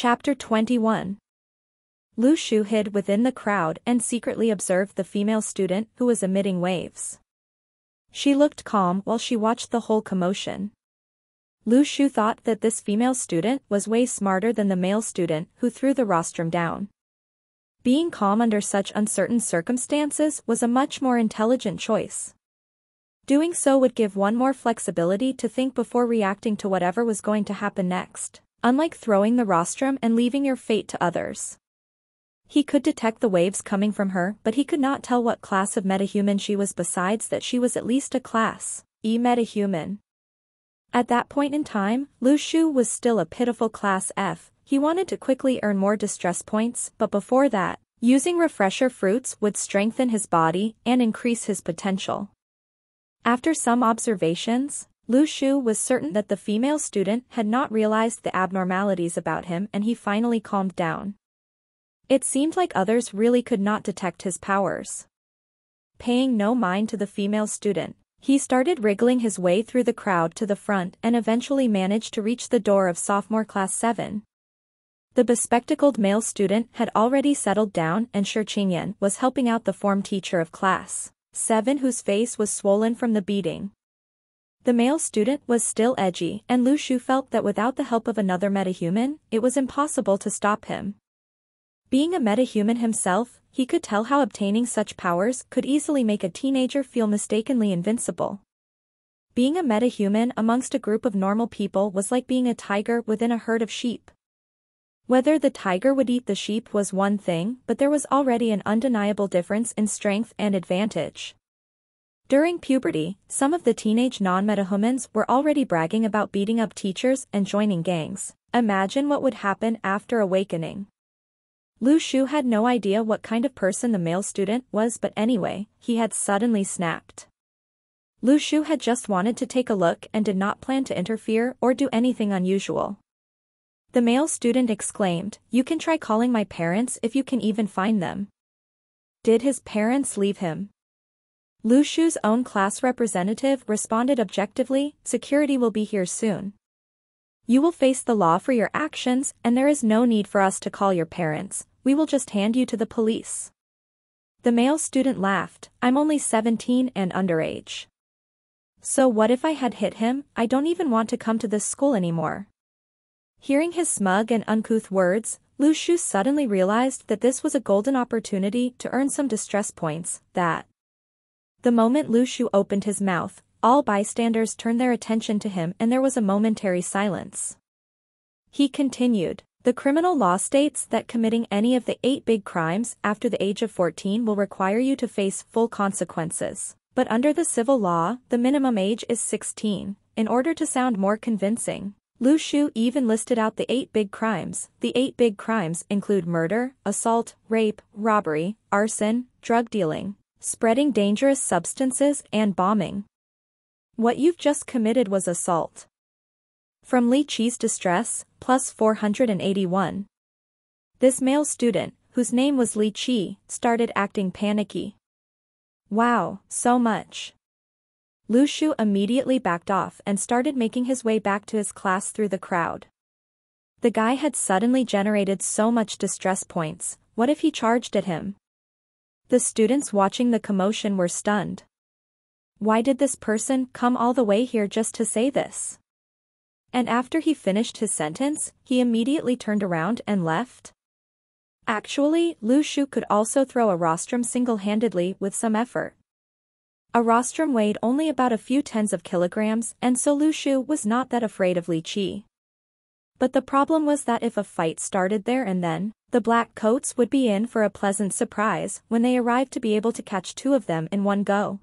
Chapter 21 Lu Shu hid within the crowd and secretly observed the female student who was emitting waves. She looked calm while she watched the whole commotion. Lu Shu thought that this female student was way smarter than the male student who threw the rostrum down. Being calm under such uncertain circumstances was a much more intelligent choice. Doing so would give one more flexibility to think before reacting to whatever was going to happen next unlike throwing the rostrum and leaving your fate to others. He could detect the waves coming from her but he could not tell what class of metahuman she was besides that she was at least a class, E metahuman. At that point in time, Lu Shu was still a pitiful class F, he wanted to quickly earn more distress points but before that, using refresher fruits would strengthen his body and increase his potential. After some observations, Lu Shu was certain that the female student had not realized the abnormalities about him and he finally calmed down. It seemed like others really could not detect his powers. Paying no mind to the female student, he started wriggling his way through the crowd to the front and eventually managed to reach the door of sophomore class 7. The bespectacled male student had already settled down and Shi Qingyan was helping out the form teacher of class 7 whose face was swollen from the beating. The male student was still edgy and Lu Shu felt that without the help of another metahuman, it was impossible to stop him. Being a metahuman himself, he could tell how obtaining such powers could easily make a teenager feel mistakenly invincible. Being a metahuman amongst a group of normal people was like being a tiger within a herd of sheep. Whether the tiger would eat the sheep was one thing but there was already an undeniable difference in strength and advantage. During puberty, some of the teenage non-metahumans were already bragging about beating up teachers and joining gangs. Imagine what would happen after awakening. Lu Shu had no idea what kind of person the male student was but anyway, he had suddenly snapped. Lu Shu had just wanted to take a look and did not plan to interfere or do anything unusual. The male student exclaimed, you can try calling my parents if you can even find them. Did his parents leave him? Lu Shu's own class representative responded objectively, security will be here soon. You will face the law for your actions and there is no need for us to call your parents, we will just hand you to the police. The male student laughed, I'm only 17 and underage. So what if I had hit him, I don't even want to come to this school anymore. Hearing his smug and uncouth words, Lu Shu suddenly realized that this was a golden opportunity to earn some distress points, that, the moment Lu Shu opened his mouth, all bystanders turned their attention to him and there was a momentary silence. He continued, the criminal law states that committing any of the eight big crimes after the age of 14 will require you to face full consequences. But under the civil law, the minimum age is 16. In order to sound more convincing, Lu Shu even listed out the eight big crimes. The eight big crimes include murder, assault, rape, robbery, arson, drug dealing, spreading dangerous substances and bombing. What you've just committed was assault. From Li Qi's distress, plus 481. This male student, whose name was Li Qi, started acting panicky. Wow, so much. Lu Shu immediately backed off and started making his way back to his class through the crowd. The guy had suddenly generated so much distress points, what if he charged at him? The students watching the commotion were stunned. Why did this person come all the way here just to say this? And after he finished his sentence, he immediately turned around and left? Actually, Lu Shu could also throw a rostrum single-handedly with some effort. A rostrum weighed only about a few tens of kilograms and so Lu Shu was not that afraid of Li Qi. But the problem was that if a fight started there and then, the black coats would be in for a pleasant surprise when they arrived to be able to catch two of them in one go.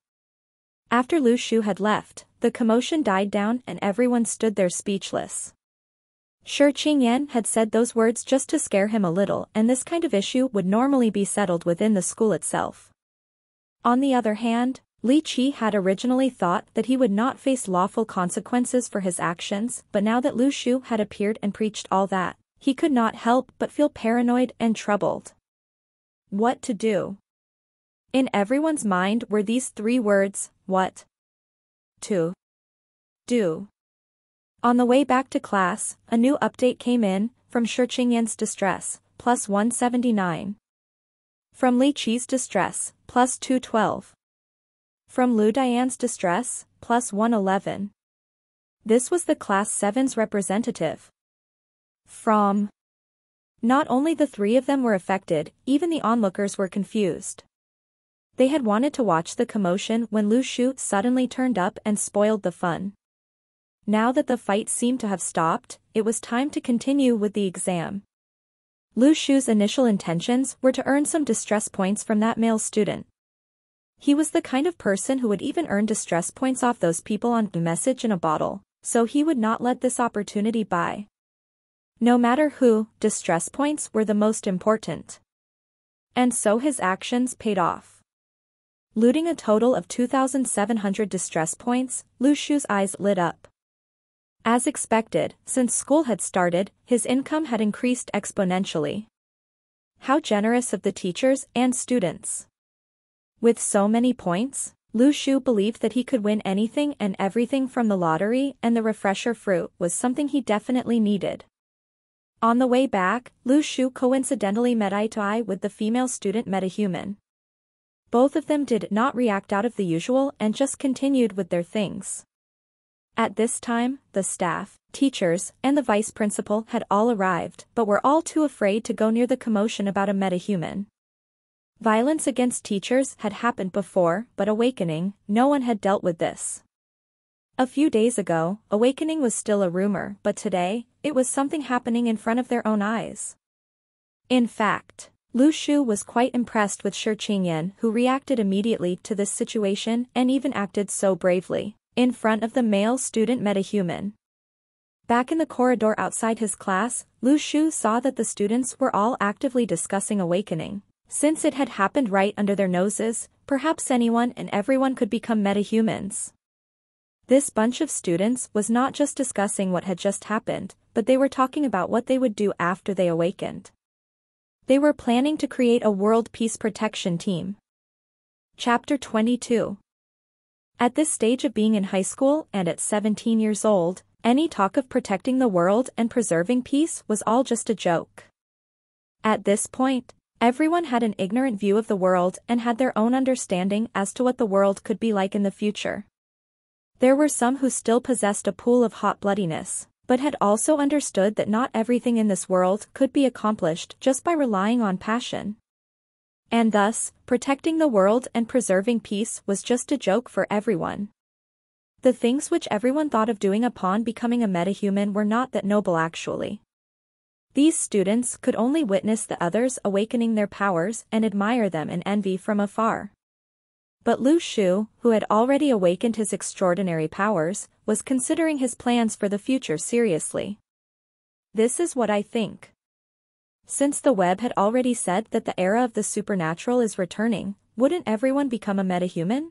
After Lu Shu had left, the commotion died down and everyone stood there speechless. Shi Qingyan had said those words just to scare him a little and this kind of issue would normally be settled within the school itself. On the other hand, Li Qi had originally thought that he would not face lawful consequences for his actions but now that Lu Shu had appeared and preached all that, he could not help but feel paranoid and troubled. What to do? In everyone's mind were these three words, what? To. Do. On the way back to class, a new update came in, from Shi Qingyan's distress, plus 179. From Li Qi's distress, plus 212. From Lu Dian's distress, plus 111. This was the Class 7's representative. From. Not only the three of them were affected, even the onlookers were confused. They had wanted to watch the commotion when Lu Shu suddenly turned up and spoiled the fun. Now that the fight seemed to have stopped, it was time to continue with the exam. Lu Shu's initial intentions were to earn some distress points from that male student. He was the kind of person who would even earn distress points off those people on the message in a bottle, so he would not let this opportunity by. No matter who, distress points were the most important. And so his actions paid off. Looting a total of 2,700 distress points, Lu Shu's eyes lit up. As expected, since school had started, his income had increased exponentially. How generous of the teachers and students. With so many points, Lu Shu believed that he could win anything and everything from the lottery and the refresher fruit was something he definitely needed. On the way back, Lu Shu coincidentally met eye to eye with the female student metahuman. Both of them did not react out of the usual and just continued with their things. At this time, the staff, teachers, and the vice principal had all arrived but were all too afraid to go near the commotion about a metahuman. Violence against teachers had happened before, but Awakening, no one had dealt with this. A few days ago, Awakening was still a rumor but today, it was something happening in front of their own eyes. In fact, Lu Shu was quite impressed with Shi Qingyan who reacted immediately to this situation and even acted so bravely, in front of the male student metahuman. Back in the corridor outside his class, Lu Shu saw that the students were all actively discussing awakening. Since it had happened right under their noses, perhaps anyone and everyone could become metahumans. This bunch of students was not just discussing what had just happened, but they were talking about what they would do after they awakened. They were planning to create a world peace protection team. Chapter 22 At this stage of being in high school and at 17 years old, any talk of protecting the world and preserving peace was all just a joke. At this point, everyone had an ignorant view of the world and had their own understanding as to what the world could be like in the future. There were some who still possessed a pool of hot bloodiness, but had also understood that not everything in this world could be accomplished just by relying on passion. And thus, protecting the world and preserving peace was just a joke for everyone. The things which everyone thought of doing upon becoming a metahuman were not that noble actually. These students could only witness the others awakening their powers and admire them in envy from afar. But Lu Shu, who had already awakened his extraordinary powers, was considering his plans for the future seriously. This is what I think. Since the web had already said that the era of the supernatural is returning, wouldn't everyone become a metahuman?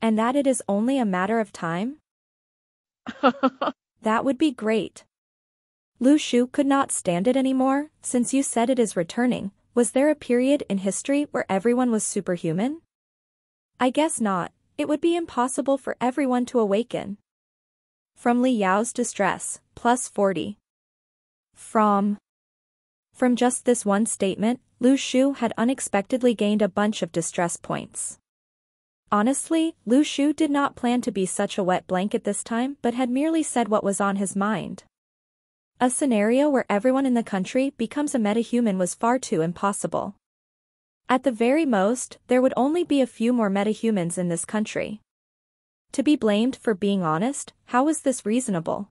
And that it is only a matter of time? that would be great. Lu Shu could not stand it anymore, since you said it is returning, was there a period in history where everyone was superhuman? I guess not, it would be impossible for everyone to awaken. From Li Yao's distress, plus 40. From. From just this one statement, Lu Shu had unexpectedly gained a bunch of distress points. Honestly, Lu Shu did not plan to be such a wet blanket this time but had merely said what was on his mind. A scenario where everyone in the country becomes a metahuman was far too impossible. At the very most, there would only be a few more metahumans in this country. To be blamed for being honest, how was this reasonable?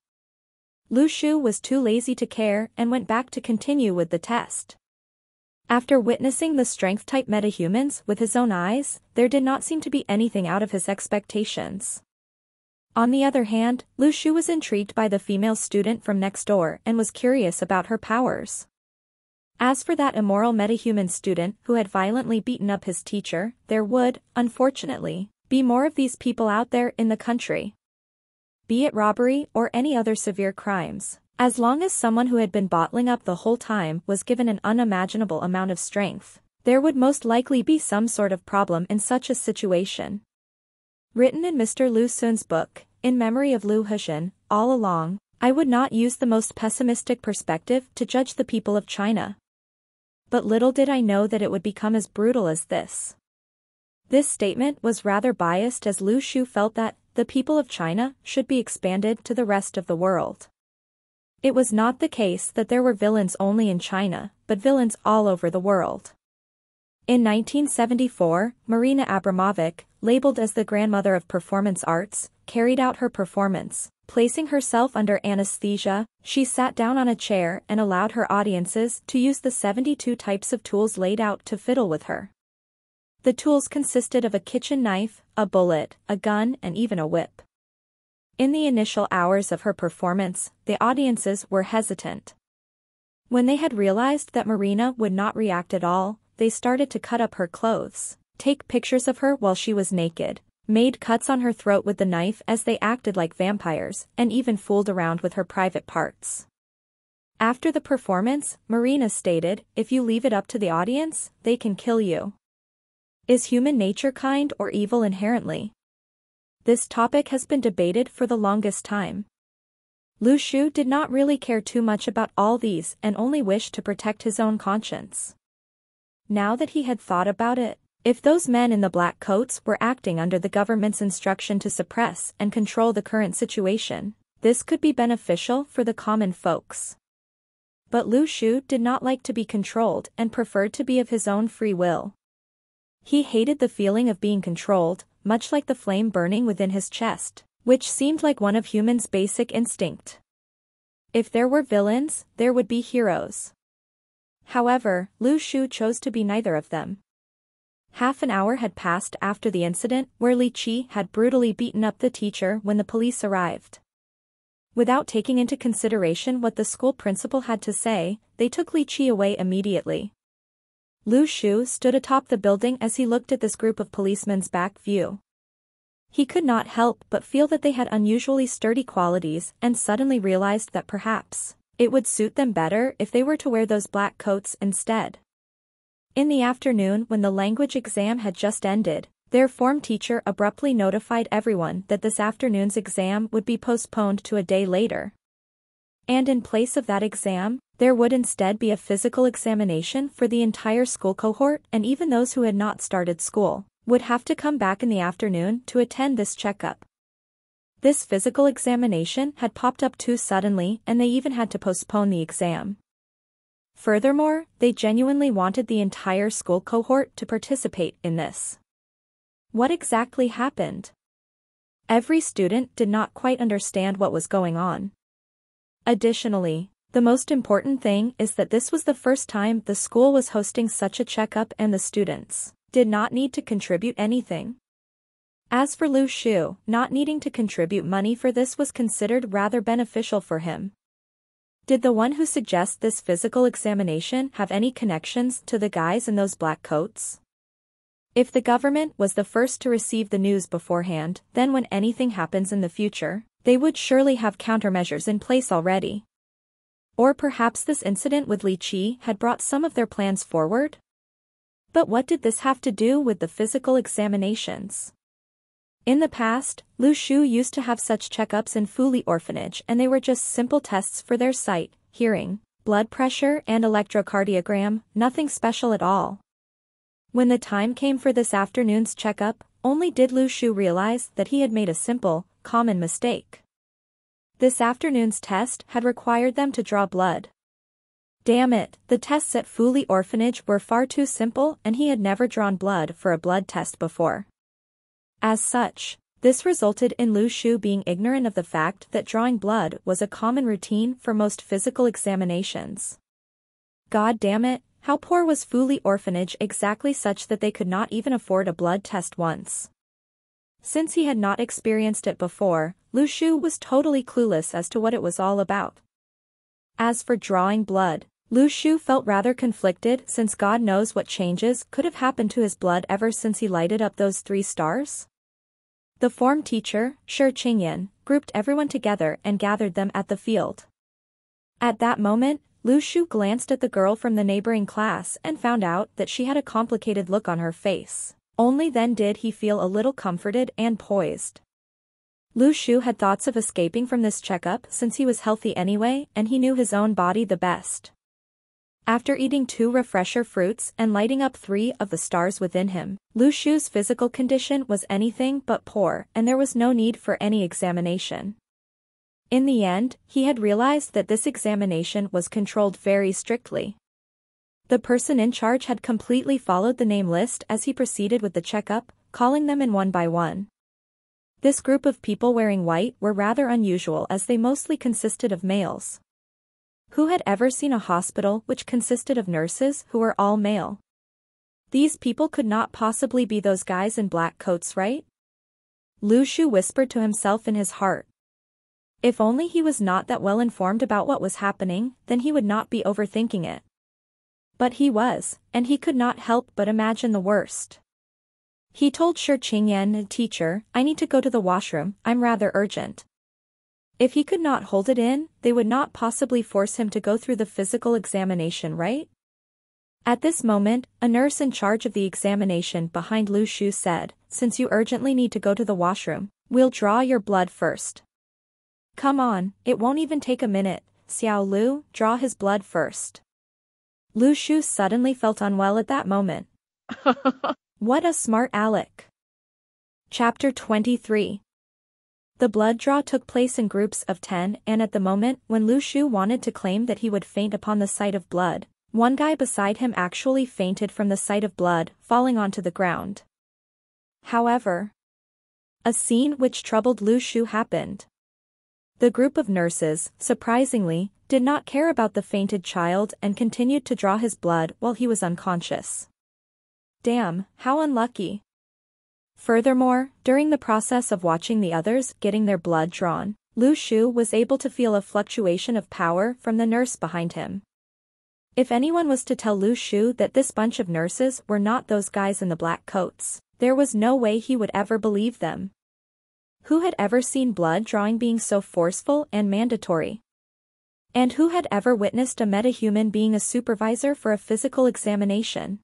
Lu Shu was too lazy to care and went back to continue with the test. After witnessing the strength-type metahumans with his own eyes, there did not seem to be anything out of his expectations. On the other hand, Lu Shu was intrigued by the female student from next door and was curious about her powers. As for that immoral metahuman student who had violently beaten up his teacher, there would, unfortunately, be more of these people out there in the country. Be it robbery or any other severe crimes, as long as someone who had been bottling up the whole time was given an unimaginable amount of strength, there would most likely be some sort of problem in such a situation. Written in Mr. Lu Sun's book, In Memory of Lu Hexin, all along, I would not use the most pessimistic perspective to judge the people of China. But little did I know that it would become as brutal as this. This statement was rather biased as Lu Shu felt that the people of China should be expanded to the rest of the world. It was not the case that there were villains only in China, but villains all over the world. In 1974, Marina Abramovic, labeled as the grandmother of performance arts, carried out her performance. Placing herself under anesthesia, she sat down on a chair and allowed her audiences to use the 72 types of tools laid out to fiddle with her. The tools consisted of a kitchen knife, a bullet, a gun and even a whip. In the initial hours of her performance, the audiences were hesitant. When they had realized that Marina would not react at all, they started to cut up her clothes, take pictures of her while she was naked, made cuts on her throat with the knife as they acted like vampires, and even fooled around with her private parts. After the performance, Marina stated, if you leave it up to the audience, they can kill you. Is human nature kind or evil inherently? This topic has been debated for the longest time. Lu Shu did not really care too much about all these and only wished to protect his own conscience. Now that he had thought about it, if those men in the black coats were acting under the government's instruction to suppress and control the current situation, this could be beneficial for the common folks. But Lu Shu did not like to be controlled and preferred to be of his own free will. He hated the feeling of being controlled, much like the flame burning within his chest, which seemed like one of humans' basic instinct. If there were villains, there would be heroes. However, Lu Shu chose to be neither of them. Half an hour had passed after the incident where Li Qi had brutally beaten up the teacher when the police arrived. Without taking into consideration what the school principal had to say, they took Li Qi away immediately. Lu Shu stood atop the building as he looked at this group of policemen's back view. He could not help but feel that they had unusually sturdy qualities and suddenly realized that perhaps it would suit them better if they were to wear those black coats instead. In the afternoon when the language exam had just ended, their form teacher abruptly notified everyone that this afternoon's exam would be postponed to a day later. And in place of that exam, there would instead be a physical examination for the entire school cohort and even those who had not started school would have to come back in the afternoon to attend this checkup. This physical examination had popped up too suddenly and they even had to postpone the exam. Furthermore, they genuinely wanted the entire school cohort to participate in this. What exactly happened? Every student did not quite understand what was going on. Additionally, the most important thing is that this was the first time the school was hosting such a checkup and the students did not need to contribute anything. As for Lu Shu, not needing to contribute money for this was considered rather beneficial for him, did the one who suggests this physical examination have any connections to the guys in those black coats? If the government was the first to receive the news beforehand, then when anything happens in the future, they would surely have countermeasures in place already. Or perhaps this incident with Li Qi had brought some of their plans forward? But what did this have to do with the physical examinations? In the past, Lu Shu used to have such checkups in Fuli orphanage and they were just simple tests for their sight, hearing, blood pressure and electrocardiogram, nothing special at all. When the time came for this afternoon's checkup, only did Lu Shu realize that he had made a simple, common mistake. This afternoon's test had required them to draw blood. Damn it, the tests at Fuli orphanage were far too simple and he had never drawn blood for a blood test before. As such, this resulted in Lu Shu being ignorant of the fact that drawing blood was a common routine for most physical examinations. God damn it, how poor was Fuli orphanage exactly such that they could not even afford a blood test once. Since he had not experienced it before, Lu Shu was totally clueless as to what it was all about. As for drawing blood, Lu Shu felt rather conflicted since God knows what changes could have happened to his blood ever since he lighted up those three stars. The form teacher, Shi Qingyan, grouped everyone together and gathered them at the field. At that moment, Lu Shu glanced at the girl from the neighboring class and found out that she had a complicated look on her face. Only then did he feel a little comforted and poised. Lu Shu had thoughts of escaping from this checkup since he was healthy anyway and he knew his own body the best. After eating two refresher fruits and lighting up three of the stars within him, Lu Shu's physical condition was anything but poor and there was no need for any examination. In the end, he had realized that this examination was controlled very strictly. The person in charge had completely followed the name list as he proceeded with the checkup, calling them in one by one. This group of people wearing white were rather unusual as they mostly consisted of males. Who had ever seen a hospital which consisted of nurses who were all male? These people could not possibly be those guys in black coats right? Lu Shu whispered to himself in his heart. If only he was not that well informed about what was happening, then he would not be overthinking it. But he was, and he could not help but imagine the worst. He told Shi Qingyan, teacher, I need to go to the washroom, I'm rather urgent. If he could not hold it in, they would not possibly force him to go through the physical examination right? At this moment, a nurse in charge of the examination behind Lu Shu said, since you urgently need to go to the washroom, we'll draw your blood first. Come on, it won't even take a minute, Xiao Lu, draw his blood first. Lu Shu suddenly felt unwell at that moment. What a smart aleck. Chapter 23 The blood draw took place in groups of ten and at the moment when Lu Shu wanted to claim that he would faint upon the sight of blood, one guy beside him actually fainted from the sight of blood, falling onto the ground. However, a scene which troubled Lu Shu happened. The group of nurses, surprisingly, did not care about the fainted child and continued to draw his blood while he was unconscious. Damn, how unlucky. Furthermore, during the process of watching the others getting their blood drawn, Lu Shu was able to feel a fluctuation of power from the nurse behind him. If anyone was to tell Lu Shu that this bunch of nurses were not those guys in the black coats, there was no way he would ever believe them. Who had ever seen blood drawing being so forceful and mandatory? And who had ever witnessed a metahuman being a supervisor for a physical examination?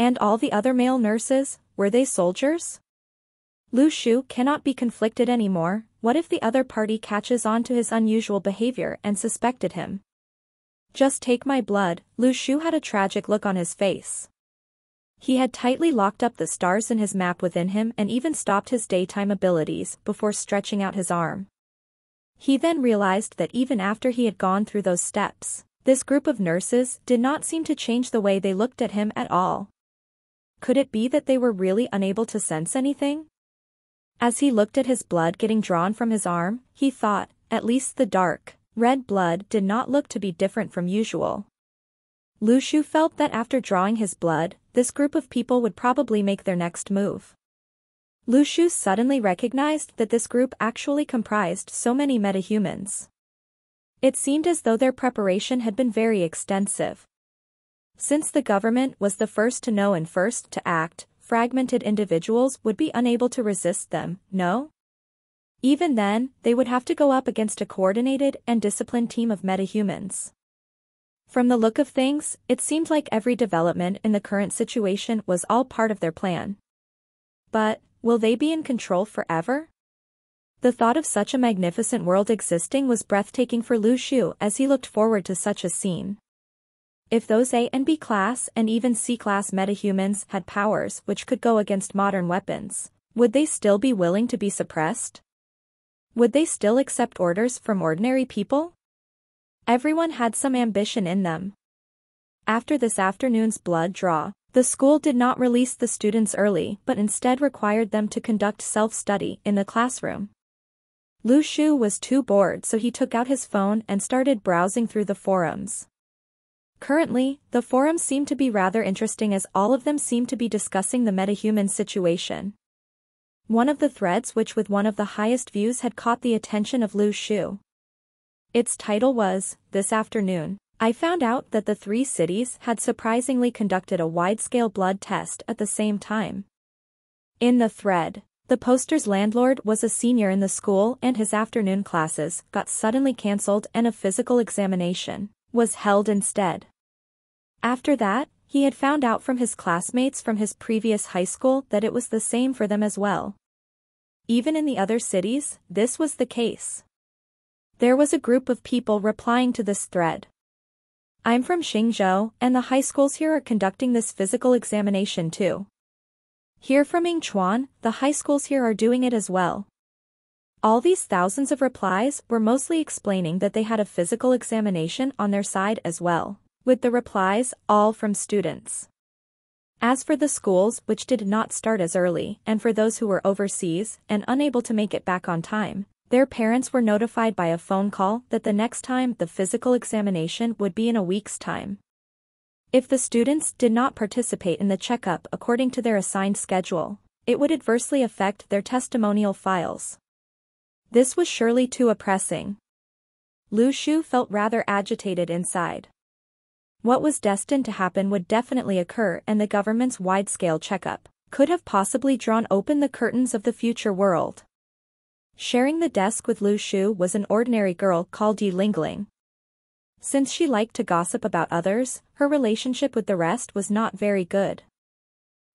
And all the other male nurses, were they soldiers? Lu Shu cannot be conflicted anymore, what if the other party catches on to his unusual behavior and suspected him? Just take my blood, Lu Shu had a tragic look on his face. He had tightly locked up the stars in his map within him and even stopped his daytime abilities before stretching out his arm. He then realized that even after he had gone through those steps, this group of nurses did not seem to change the way they looked at him at all. Could it be that they were really unable to sense anything? As he looked at his blood getting drawn from his arm, he thought, at least the dark, red blood did not look to be different from usual. Lu Shu felt that after drawing his blood, this group of people would probably make their next move. Lu Shu suddenly recognized that this group actually comprised so many metahumans. It seemed as though their preparation had been very extensive. Since the government was the first to know and first to act, fragmented individuals would be unable to resist them, no? Even then, they would have to go up against a coordinated and disciplined team of metahumans. From the look of things, it seemed like every development in the current situation was all part of their plan. But, will they be in control forever? The thought of such a magnificent world existing was breathtaking for Lu Shu as he looked forward to such a scene. If those A and B class and even C class metahumans had powers which could go against modern weapons, would they still be willing to be suppressed? Would they still accept orders from ordinary people? Everyone had some ambition in them. After this afternoon's blood draw, the school did not release the students early but instead required them to conduct self-study in the classroom. Lu Shu was too bored so he took out his phone and started browsing through the forums. Currently, the forums seem to be rather interesting as all of them seem to be discussing the metahuman situation. One of the threads which with one of the highest views had caught the attention of Lu Shu. Its title was, This Afternoon, I found out that the three cities had surprisingly conducted a wide-scale blood test at the same time. In the thread, the poster's landlord was a senior in the school and his afternoon classes got suddenly cancelled and a physical examination was held instead. After that, he had found out from his classmates from his previous high school that it was the same for them as well. even in the other cities, this was the case. There was a group of people replying to this thread. I'm from Xingzhou, and the high schools here are conducting this physical examination too. Here from Yingchuan, the high schools here are doing it as well. All these thousands of replies were mostly explaining that they had a physical examination on their side as well, with the replies all from students. As for the schools which did not start as early, and for those who were overseas and unable to make it back on time, their parents were notified by a phone call that the next time the physical examination would be in a week's time. If the students did not participate in the checkup according to their assigned schedule, it would adversely affect their testimonial files. This was surely too oppressing. Lu Shu felt rather agitated inside. What was destined to happen would definitely occur and the government's wide-scale checkup could have possibly drawn open the curtains of the future world. Sharing the desk with Lu Shu was an ordinary girl called Yi Lingling. Since she liked to gossip about others, her relationship with the rest was not very good.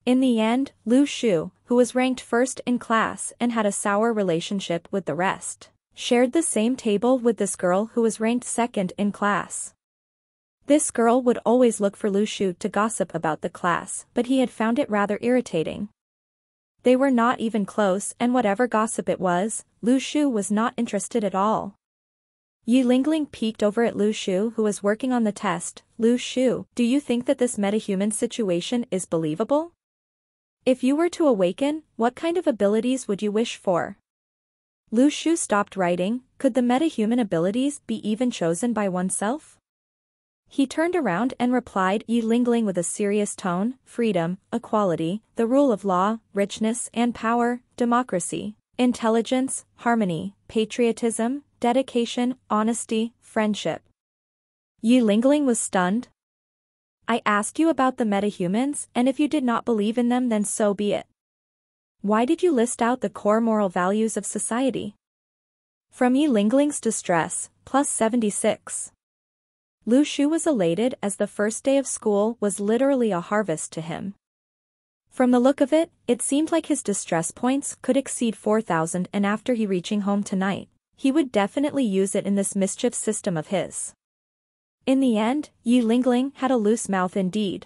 In the end, Lu Shu, who was ranked first in class and had a sour relationship with the rest, shared the same table with this girl who was ranked second in class. This girl would always look for Lu Shu to gossip about the class, but he had found it rather irritating. They were not even close and whatever gossip it was, Lu Shu was not interested at all. Yi Lingling peeked over at Lu Shu who was working on the test, Lu Shu, do you think that this metahuman situation is believable? If you were to awaken, what kind of abilities would you wish for? Lu Shu stopped writing, could the metahuman abilities be even chosen by oneself? He turned around and replied Yi Lingling with a serious tone, freedom, equality, the rule of law, richness and power, democracy, intelligence, harmony, patriotism, dedication, honesty, friendship. Yi Lingling was stunned, I asked you about the metahumans, and if you did not believe in them then so be it. Why did you list out the core moral values of society? From Yi Lingling's distress, plus 76. Lu Shu was elated as the first day of school was literally a harvest to him. From the look of it, it seemed like his distress points could exceed 4,000 and after he reaching home tonight, he would definitely use it in this mischief system of his. In the end, Yi Lingling had a loose mouth indeed.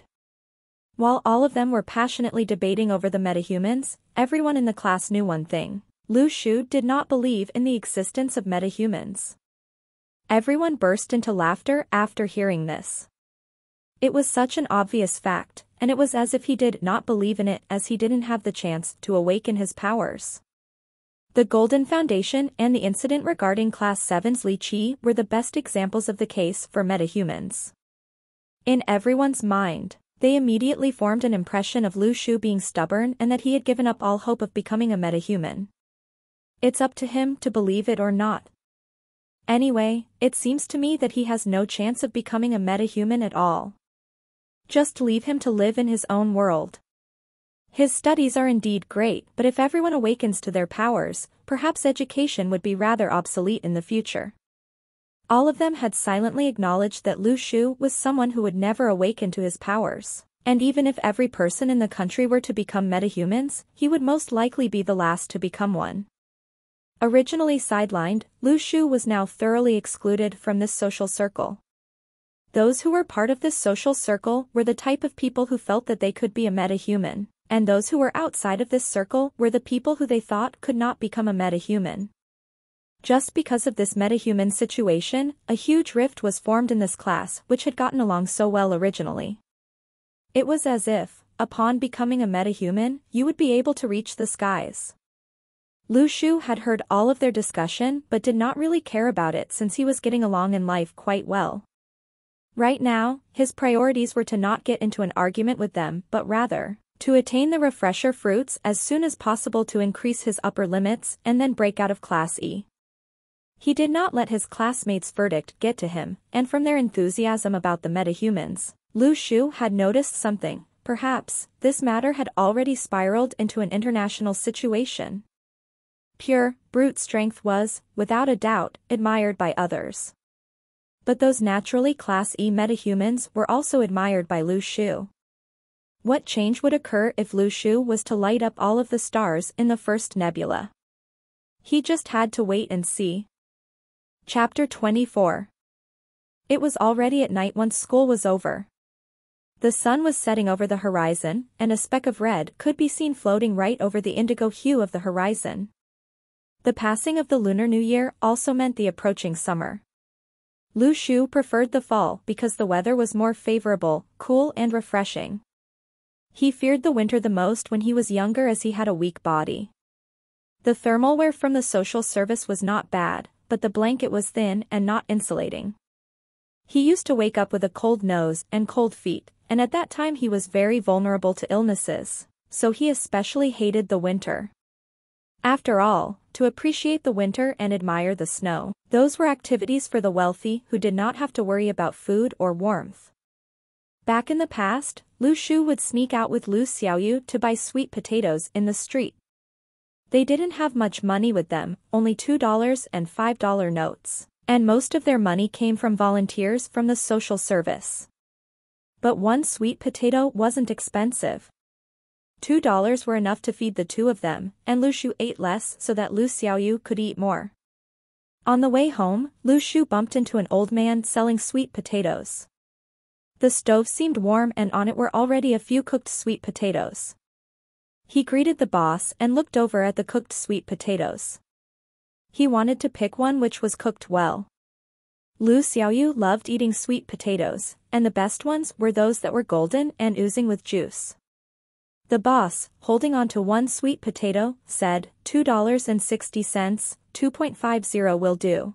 While all of them were passionately debating over the metahumans, everyone in the class knew one thing. Lu Shu did not believe in the existence of metahumans. Everyone burst into laughter after hearing this. It was such an obvious fact, and it was as if he did not believe in it as he didn't have the chance to awaken his powers. The Golden Foundation and the incident regarding Class 7's Li Qi were the best examples of the case for metahumans. In everyone's mind, they immediately formed an impression of Lu Shu being stubborn and that he had given up all hope of becoming a metahuman. It's up to him to believe it or not. Anyway, it seems to me that he has no chance of becoming a metahuman at all. Just leave him to live in his own world. His studies are indeed great but if everyone awakens to their powers, perhaps education would be rather obsolete in the future. All of them had silently acknowledged that Lu Shu was someone who would never awaken to his powers. And even if every person in the country were to become metahumans, he would most likely be the last to become one. Originally sidelined, Lu Shu was now thoroughly excluded from this social circle. Those who were part of this social circle were the type of people who felt that they could be a metahuman and those who were outside of this circle were the people who they thought could not become a metahuman. Just because of this metahuman situation, a huge rift was formed in this class which had gotten along so well originally. It was as if, upon becoming a metahuman, you would be able to reach the skies. Lu Shu had heard all of their discussion but did not really care about it since he was getting along in life quite well. Right now, his priorities were to not get into an argument with them but rather, to attain the refresher fruits as soon as possible to increase his upper limits and then break out of Class E. He did not let his classmates' verdict get to him, and from their enthusiasm about the metahumans, Lu Shu had noticed something, perhaps, this matter had already spiraled into an international situation. Pure, brute strength was, without a doubt, admired by others. But those naturally Class E metahumans were also admired by Lu Shu. What change would occur if Lu Shu was to light up all of the stars in the first nebula? He just had to wait and see. Chapter 24 It was already at night once school was over. The sun was setting over the horizon, and a speck of red could be seen floating right over the indigo hue of the horizon. The passing of the Lunar New Year also meant the approaching summer. Lu Shu preferred the fall because the weather was more favorable, cool and refreshing. He feared the winter the most when he was younger as he had a weak body. The thermal wear from the social service was not bad, but the blanket was thin and not insulating. He used to wake up with a cold nose and cold feet, and at that time he was very vulnerable to illnesses, so he especially hated the winter. After all, to appreciate the winter and admire the snow, those were activities for the wealthy who did not have to worry about food or warmth. Back in the past, Lu Shu would sneak out with Lu Xiaoyu to buy sweet potatoes in the street. They didn't have much money with them, only $2 and $5 notes, and most of their money came from volunteers from the social service. But one sweet potato wasn't expensive. Two dollars were enough to feed the two of them, and Lu Shu ate less so that Lu Xiaoyu could eat more. On the way home, Lu Shu bumped into an old man selling sweet potatoes. The stove seemed warm and on it were already a few cooked sweet potatoes. He greeted the boss and looked over at the cooked sweet potatoes. He wanted to pick one which was cooked well. Lu Xiaoyu loved eating sweet potatoes, and the best ones were those that were golden and oozing with juice. The boss, holding on to one sweet potato, said, $2.60, 2.50 will do.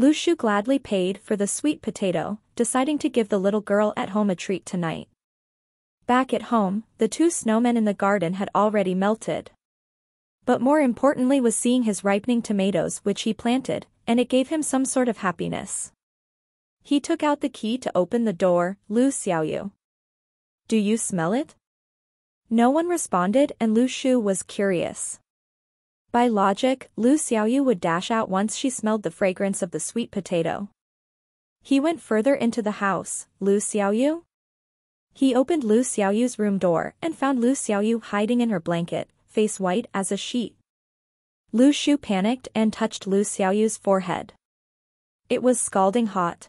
Lu Shu gladly paid for the sweet potato, deciding to give the little girl at home a treat tonight. Back at home, the two snowmen in the garden had already melted. But more importantly was seeing his ripening tomatoes which he planted, and it gave him some sort of happiness. He took out the key to open the door, Lu Xiaoyu. Do you smell it? No one responded and Lu Shu was curious. By logic, Lu Xiaoyu would dash out once she smelled the fragrance of the sweet potato. He went further into the house, Lu Xiaoyu? He opened Lu Xiaoyu's room door and found Lu Xiaoyu hiding in her blanket, face white as a sheet. Lu Shu panicked and touched Lu Xiaoyu's forehead. It was scalding hot.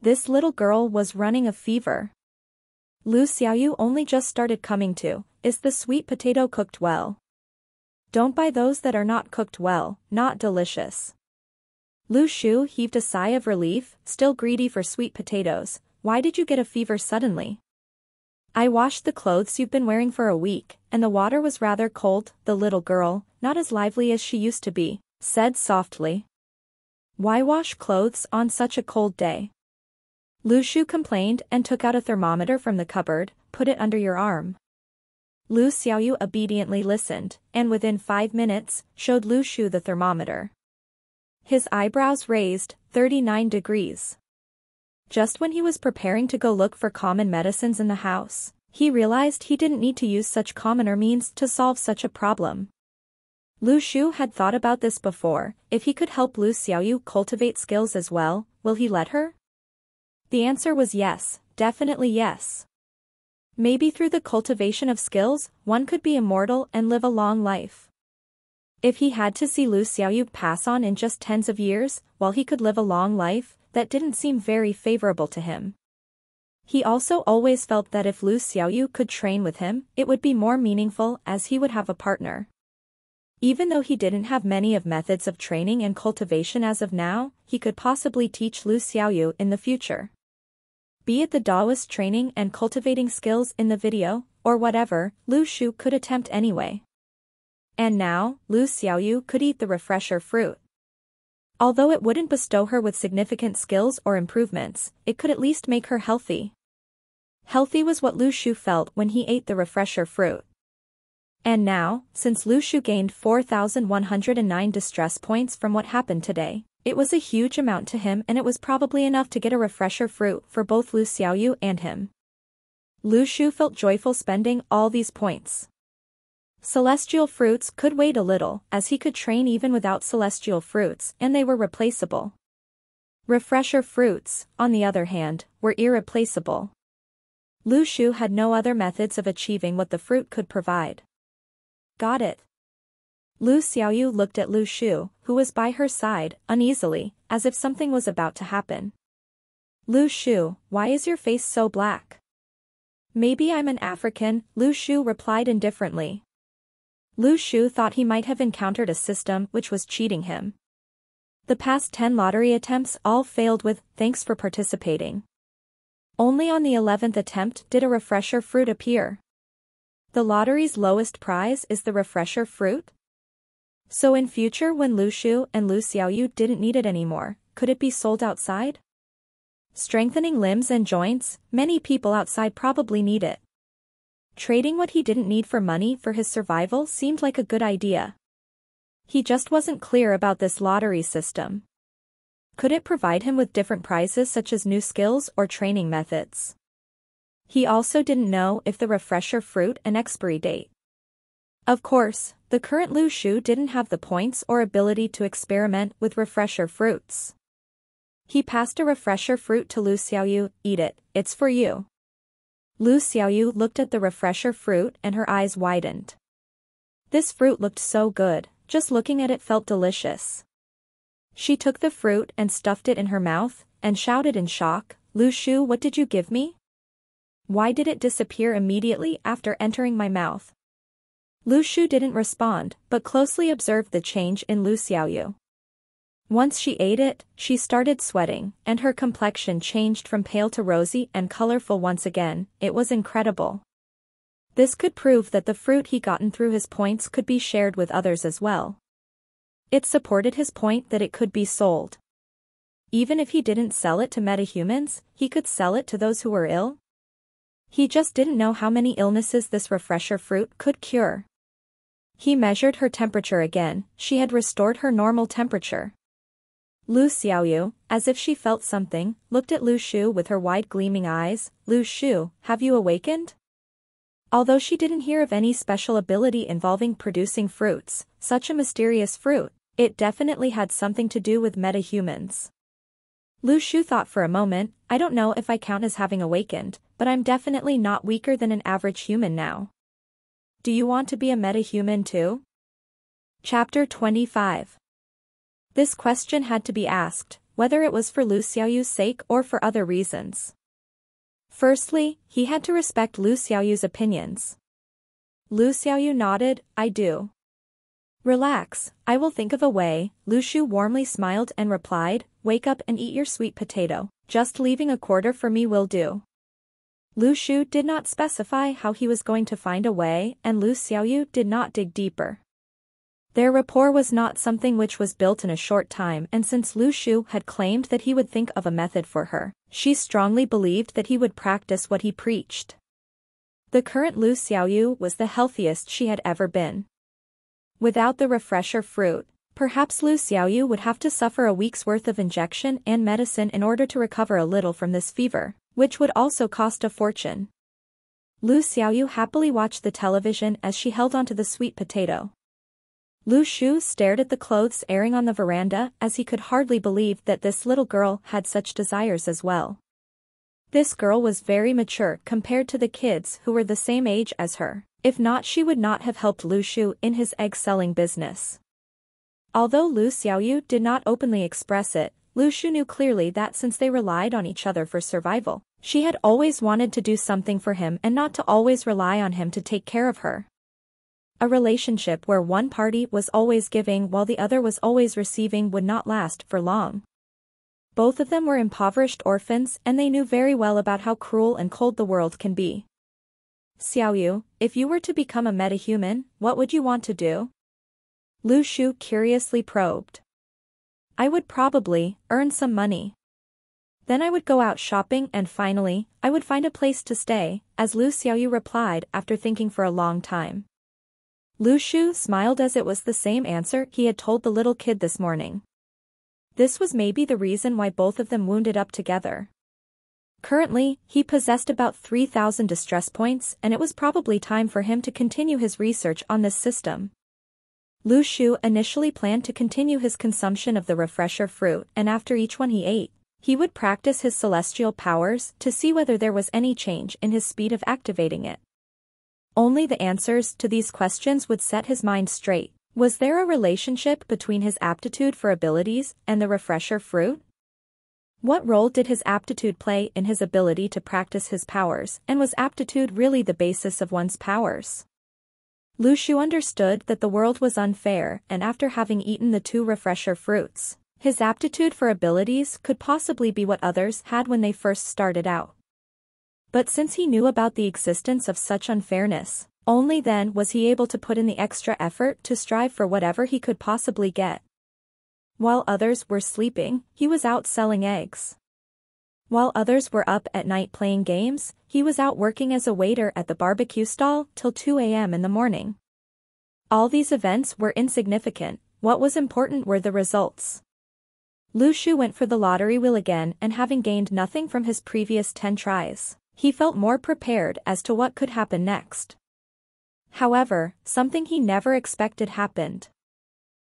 This little girl was running a fever. Lu Xiaoyu only just started coming to, is the sweet potato cooked well? Don't buy those that are not cooked well, not delicious. Lu Shu heaved a sigh of relief, still greedy for sweet potatoes, why did you get a fever suddenly? I washed the clothes you've been wearing for a week, and the water was rather cold, the little girl, not as lively as she used to be, said softly. Why wash clothes on such a cold day? Lu Shu complained and took out a thermometer from the cupboard, put it under your arm. Lu Xiaoyu obediently listened, and within five minutes, showed Lu Shu the thermometer. His eyebrows raised, 39 degrees. Just when he was preparing to go look for common medicines in the house, he realized he didn't need to use such commoner means to solve such a problem. Lu Shu had thought about this before, if he could help Lu Xiaoyu cultivate skills as well, will he let her? The answer was yes, definitely yes. Maybe through the cultivation of skills, one could be immortal and live a long life. If he had to see Lu Xiaoyu pass on in just tens of years, while he could live a long life, that didn't seem very favorable to him. He also always felt that if Lu Xiaoyu could train with him, it would be more meaningful as he would have a partner. Even though he didn't have many of methods of training and cultivation as of now, he could possibly teach Lu Xiaoyu in the future. Be it the Taoist training and cultivating skills in the video, or whatever, Lu Shu could attempt anyway. And now, Lu Xiaoyu could eat the refresher fruit. Although it wouldn't bestow her with significant skills or improvements, it could at least make her healthy. Healthy was what Lu Shu felt when he ate the refresher fruit. And now, since Lu Shu gained 4,109 distress points from what happened today, it was a huge amount to him and it was probably enough to get a refresher fruit for both Lu Xiaoyu and him. Lu Shu felt joyful spending all these points. Celestial fruits could wait a little, as he could train even without celestial fruits, and they were replaceable. Refresher fruits, on the other hand, were irreplaceable. Lu Shu had no other methods of achieving what the fruit could provide. Got it. Lu Xiaoyu looked at Lu Shu, who was by her side, uneasily, as if something was about to happen. Lu Shu, why is your face so black? Maybe I'm an African, Lu Shu replied indifferently. Lu Shu thought he might have encountered a system which was cheating him. The past 10 lottery attempts all failed with, thanks for participating. Only on the 11th attempt did a refresher fruit appear. The lottery's lowest prize is the refresher fruit? So in future when Lu Shu and Lu Xiaoyu didn't need it anymore, could it be sold outside? Strengthening limbs and joints, many people outside probably need it. Trading what he didn't need for money for his survival seemed like a good idea. He just wasn't clear about this lottery system. Could it provide him with different prizes such as new skills or training methods? He also didn't know if the refresher fruit an expiry date. Of course, the current Lu Shu didn't have the points or ability to experiment with refresher fruits. He passed a refresher fruit to Lu Xiaoyu, eat it, it's for you. Lu Xiaoyu looked at the refresher fruit and her eyes widened. This fruit looked so good, just looking at it felt delicious. She took the fruit and stuffed it in her mouth, and shouted in shock, Lu Shu what did you give me? Why did it disappear immediately after entering my mouth? Lu Shu didn't respond, but closely observed the change in Lu Xiaoyu. Once she ate it, she started sweating, and her complexion changed from pale to rosy and colorful once again, it was incredible. This could prove that the fruit he gotten through his points could be shared with others as well. It supported his point that it could be sold. Even if he didn't sell it to metahumans, he could sell it to those who were ill. He just didn't know how many illnesses this refresher fruit could cure. He measured her temperature again, she had restored her normal temperature. Lu Xiaoyu, as if she felt something, looked at Lu Shu with her wide gleaming eyes, Lu Shu, have you awakened? Although she didn't hear of any special ability involving producing fruits, such a mysterious fruit, it definitely had something to do with metahumans. Lu Shu thought for a moment, I don't know if I count as having awakened, but I'm definitely not weaker than an average human now. Do you want to be a metahuman too? Chapter 25 This question had to be asked, whether it was for Lu Xiaoyu's sake or for other reasons. Firstly, he had to respect Lu Xiaoyu's opinions. Lu Xiaoyu nodded, I do. Relax, I will think of a way, Lu Shu warmly smiled and replied, wake up and eat your sweet potato, just leaving a quarter for me will do. Lu Shu did not specify how he was going to find a way and Lu Xiaoyu did not dig deeper. Their rapport was not something which was built in a short time and since Lu Shu had claimed that he would think of a method for her, she strongly believed that he would practice what he preached. The current Lu Xiaoyu was the healthiest she had ever been. Without the refresher fruit, perhaps Lu Xiaoyu would have to suffer a week's worth of injection and medicine in order to recover a little from this fever which would also cost a fortune. Lu Xiaoyu happily watched the television as she held onto the sweet potato. Lu Shu stared at the clothes airing on the veranda as he could hardly believe that this little girl had such desires as well. This girl was very mature compared to the kids who were the same age as her, if not she would not have helped Lu Shu in his egg-selling business. Although Lu Xiaoyu did not openly express it, Lu Shu knew clearly that since they relied on each other for survival, she had always wanted to do something for him and not to always rely on him to take care of her. A relationship where one party was always giving while the other was always receiving would not last for long. Both of them were impoverished orphans and they knew very well about how cruel and cold the world can be. Xiaoyu, if you were to become a metahuman, what would you want to do? Lu Shu curiously probed. I would probably earn some money. Then I would go out shopping and finally, I would find a place to stay, as Lu Xiaoyu replied after thinking for a long time. Lu Shu smiled as it was the same answer he had told the little kid this morning. This was maybe the reason why both of them wounded up together. Currently, he possessed about 3,000 distress points and it was probably time for him to continue his research on this system. Lu Shu initially planned to continue his consumption of the refresher fruit and after each one he ate, he would practice his celestial powers to see whether there was any change in his speed of activating it. Only the answers to these questions would set his mind straight, Was there a relationship between his aptitude for abilities and the refresher fruit? What role did his aptitude play in his ability to practice his powers, and was aptitude really the basis of one's powers? Lu Shu understood that the world was unfair and after having eaten the two refresher fruits, his aptitude for abilities could possibly be what others had when they first started out. But since he knew about the existence of such unfairness, only then was he able to put in the extra effort to strive for whatever he could possibly get. While others were sleeping, he was out selling eggs. While others were up at night playing games, he was out working as a waiter at the barbecue stall till 2 a.m. in the morning. All these events were insignificant, what was important were the results. Lu Shu went for the lottery wheel again and having gained nothing from his previous 10 tries, he felt more prepared as to what could happen next. However, something he never expected happened.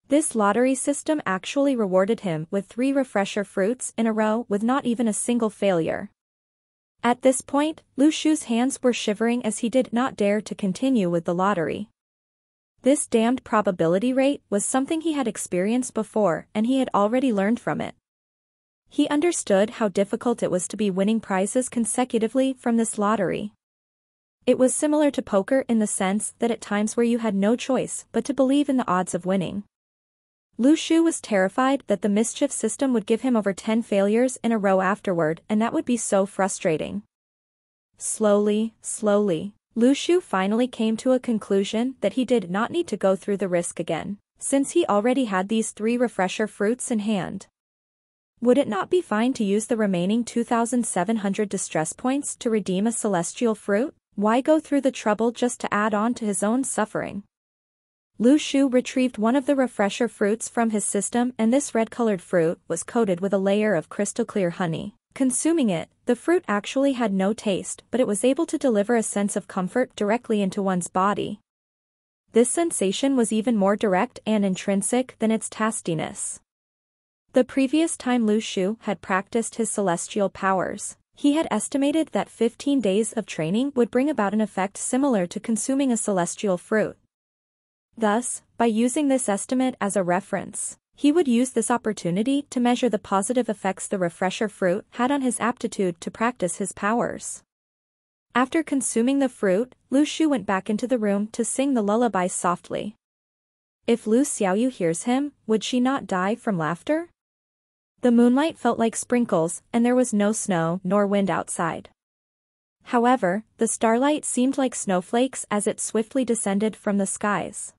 This lottery system actually rewarded him with three refresher fruits in a row with not even a single failure. At this point, Lu Shu's hands were shivering as he did not dare to continue with the lottery. This damned probability rate was something he had experienced before and he had already learned from it. He understood how difficult it was to be winning prizes consecutively from this lottery. It was similar to poker in the sense that at times where you had no choice but to believe in the odds of winning. Lu Shu was terrified that the mischief system would give him over 10 failures in a row afterward and that would be so frustrating. Slowly, slowly, Lu Shu finally came to a conclusion that he did not need to go through the risk again, since he already had these three refresher fruits in hand. Would it not be fine to use the remaining 2,700 distress points to redeem a celestial fruit? Why go through the trouble just to add on to his own suffering? Lu Shu retrieved one of the refresher fruits from his system and this red-colored fruit was coated with a layer of crystal-clear honey. Consuming it, the fruit actually had no taste but it was able to deliver a sense of comfort directly into one's body. This sensation was even more direct and intrinsic than its tastiness. The previous time Lu Shu had practiced his celestial powers, he had estimated that 15 days of training would bring about an effect similar to consuming a celestial fruit. Thus, by using this estimate as a reference, he would use this opportunity to measure the positive effects the refresher fruit had on his aptitude to practice his powers. After consuming the fruit, Lu Shu went back into the room to sing the lullaby softly. If Lu Xiaoyu hears him, would she not die from laughter? The moonlight felt like sprinkles, and there was no snow nor wind outside. However, the starlight seemed like snowflakes as it swiftly descended from the skies.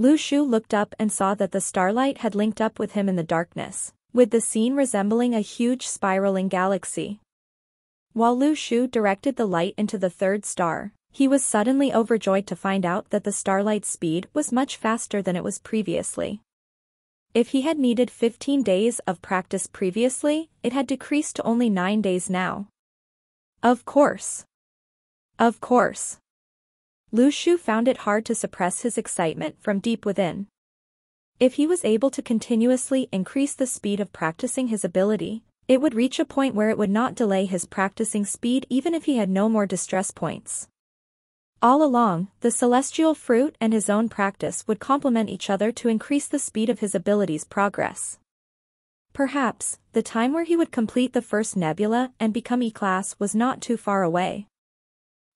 Lu Shu looked up and saw that the starlight had linked up with him in the darkness, with the scene resembling a huge spiraling galaxy. While Lu Shu directed the light into the third star, he was suddenly overjoyed to find out that the starlight's speed was much faster than it was previously. If he had needed 15 days of practice previously, it had decreased to only 9 days now. Of course. Of course. Lu Shu found it hard to suppress his excitement from deep within. If he was able to continuously increase the speed of practicing his ability, it would reach a point where it would not delay his practicing speed even if he had no more distress points. All along, the celestial fruit and his own practice would complement each other to increase the speed of his ability's progress. Perhaps, the time where he would complete the first nebula and become E-class was not too far away.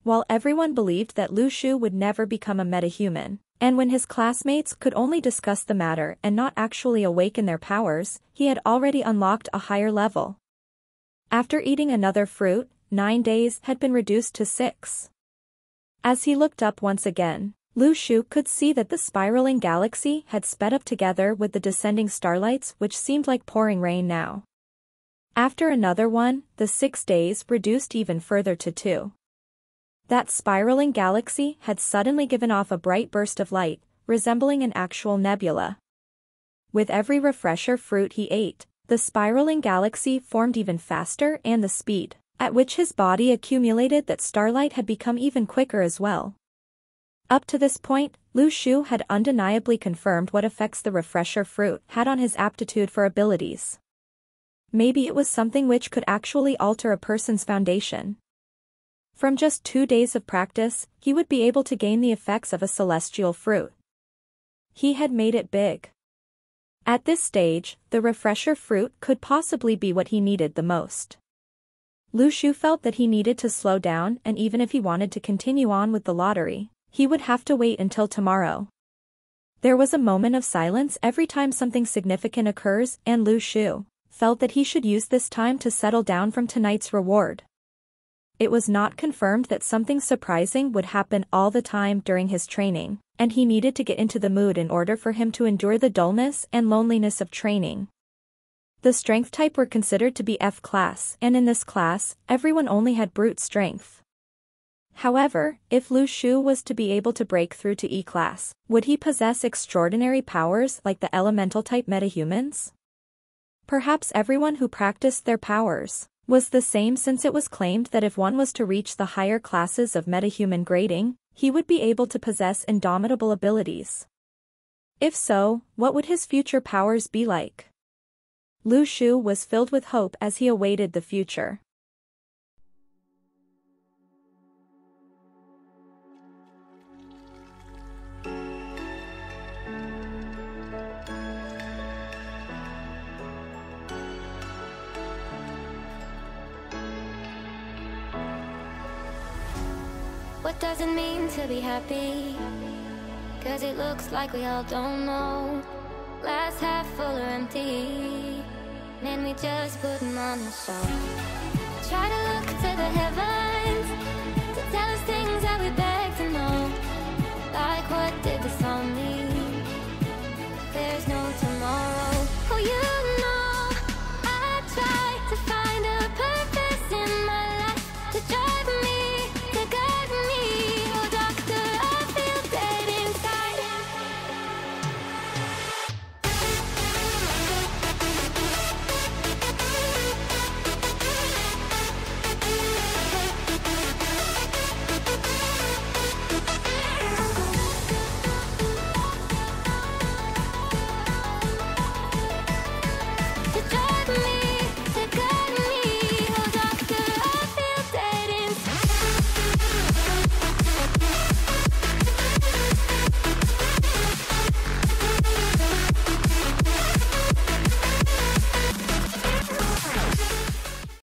While everyone believed that Lu Shu would never become a metahuman, and when his classmates could only discuss the matter and not actually awaken their powers, he had already unlocked a higher level. After eating another fruit, nine days had been reduced to six. As he looked up once again, Lu Shu could see that the spiraling galaxy had sped up together with the descending starlights which seemed like pouring rain now. After another one, the six days reduced even further to two. That spiraling galaxy had suddenly given off a bright burst of light, resembling an actual nebula. With every refresher fruit he ate, the spiraling galaxy formed even faster and the speed, at which his body accumulated that starlight had become even quicker as well. Up to this point, Lu Shu had undeniably confirmed what effects the refresher fruit had on his aptitude for abilities. Maybe it was something which could actually alter a person's foundation, from just two days of practice, he would be able to gain the effects of a celestial fruit. He had made it big. At this stage, the refresher fruit could possibly be what he needed the most. Lu Shu felt that he needed to slow down and even if he wanted to continue on with the lottery, he would have to wait until tomorrow. There was a moment of silence every time something significant occurs and Lu Shu felt that he should use this time to settle down from tonight's reward. It was not confirmed that something surprising would happen all the time during his training, and he needed to get into the mood in order for him to endure the dullness and loneliness of training. The strength type were considered to be F class, and in this class, everyone only had brute strength. However, if Lu Shu was to be able to break through to E class, would he possess extraordinary powers like the elemental type metahumans? Perhaps everyone who practiced their powers was the same since it was claimed that if one was to reach the higher classes of metahuman grading, he would be able to possess indomitable abilities. If so, what would his future powers be like? Lu Shu was filled with hope as he awaited the future. What does it mean to be happy? Cause it looks like we all don't know. Glass half full or empty. Man, we just putting on the show. Try to look to the heavens.